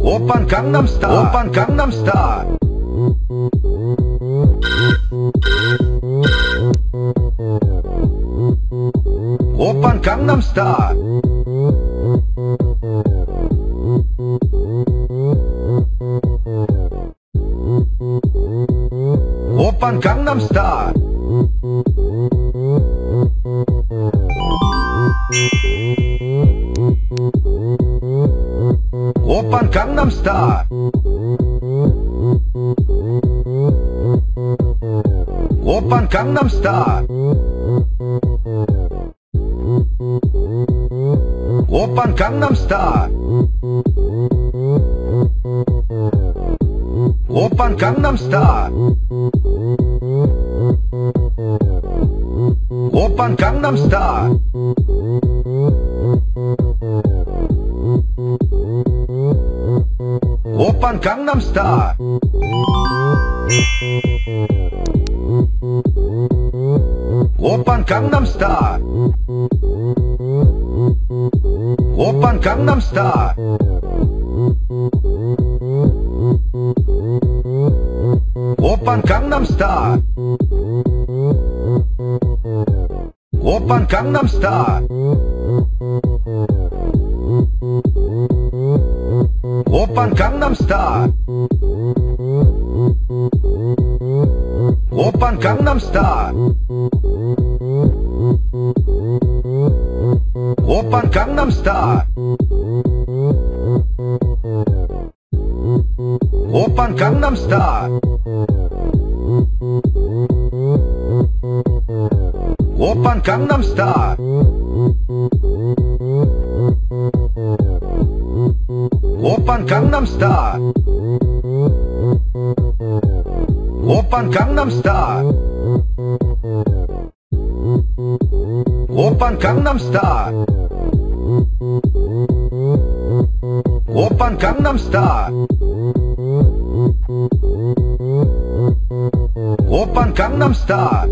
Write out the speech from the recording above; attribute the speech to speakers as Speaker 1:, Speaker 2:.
Speaker 1: Oppan Gangnam Style. Oppan Gangnam Style. Oppan Gangnam Style. Oppan Gangnam Style. Gangnam Gangnam Style. Oppan Gangnam Style. Oppan Gangnam Style. Oppan Gangnam Style. Oppan Gangnam Style. Oppan Gangnam Style. Oppan Gangnam Style. Oppan Gangnam Style. Oppan Gangnam Style. Oppan Gangnam Style. oppan Gangnam Style. Oppan Gangnam Style. Oppan Gangnam Style. Oppan Gangnam Style. Oppan Gangnam Style. Gangnam Style Oppan Gangnam Style Oppan Gangnam Style Oppan Gangnam Style Oppan Gangnam Style